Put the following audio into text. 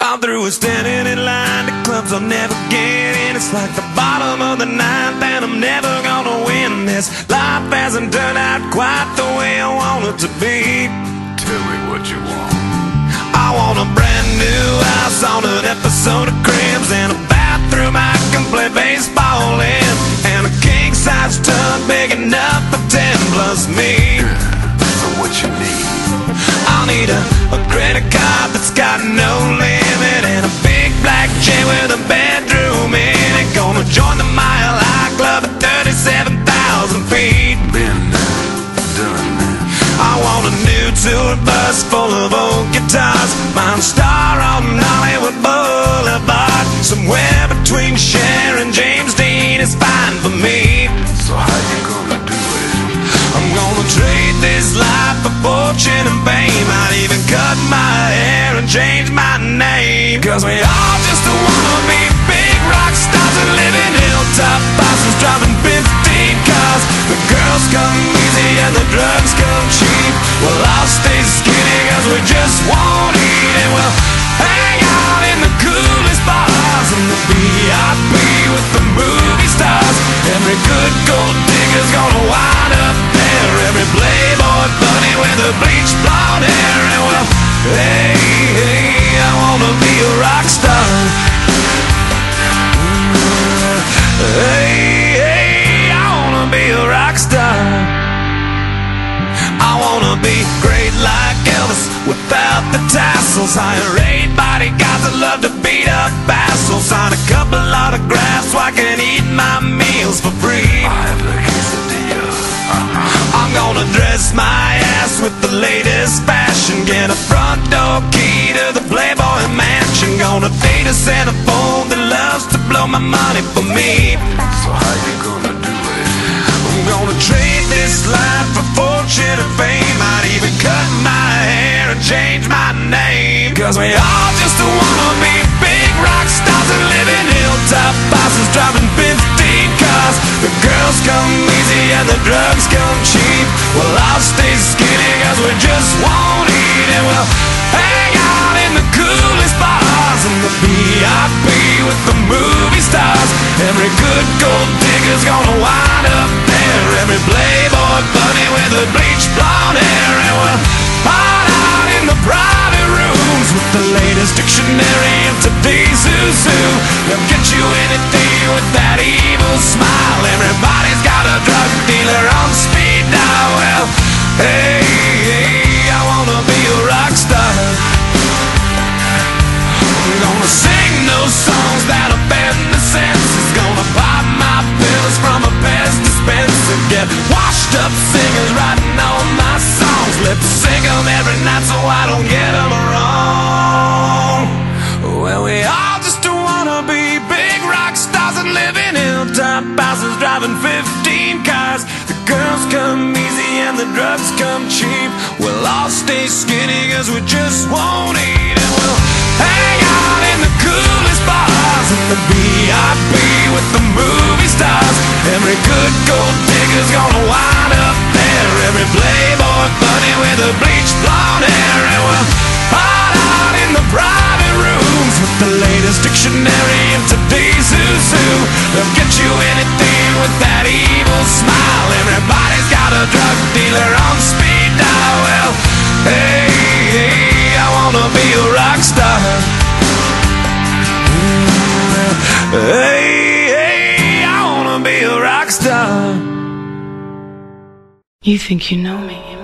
I'm through with standing in line to clubs I'll never get in. It's like the bottom of the ninth, and I'm never gonna win this. Life hasn't turned out quite the way I want it to be. Tell me what you want. I want a brand new house on an episode of Cribs and a bathroom I can play baseball in, and a king size tub big enough for ten plus me. So what you need? Need a, a credit card that's got no limit and a big black chain with a bedroom in it. Gonna join the Mile High Club at 37,000 feet. Been done that. I want a new tour bus full of old guitars. Mine star on Hollywood Boulevard. Somewhere between Cher and James Dean is fine Cause we all I wanna be great like Elvis without the tassels. Hire eight bodyguards that love to beat up assholes. Sign a couple autographs so I can eat my meals for free. I have the quesadilla. Uh-huh. I'm gonna dress my ass with the latest fashion. Get a front door key to the Playboy Mansion. Gonna date a centerfold that loves to blow my money for me. So how you gonna do it? I'm gonna trade this life for fortune and fame. I'd even cut my hair and change my name. Cause we all just wanna be big rock stars and live in hilltop bosses driving 15 cars. The girls come easy and the drugs come cheap. Well, I'll stay skinny cause we just won't eat. And we'll hang out in the coolest bars in the VIP with the movie stars. Every good gold digger's gonna wind up with the bleached blonde hair. And we'll hide out in the private rooms with the latest dictionary of today's who's who. They'll get you anything with that evil smile. Everybody's got a drug dealer on speed dial. Well, hey, hey, I wanna be a rock star. I'm gonna sing those songs that offend the senses. Gonna pop my pills from a Pez dispenser. Get washed up singers 15 cars. The girls come easy and the drugs come cheap. We'll all stay skinny cause we just won't eat. And we'll hang out in the coolest bars in the VIP with the movie stars. Every good gold digger's gonna wind up there. Every playboy bunny with the bleached blonde hair. And we'll rock star. You think you know me.